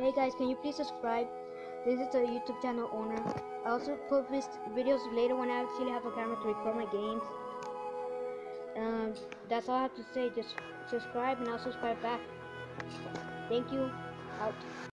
Hey guys, can you please subscribe? This is a YouTube channel owner. I also put these videos later when I actually have a camera to record my games. Um, that's all I have to say. Just subscribe and I'll subscribe back. Thank you. Out.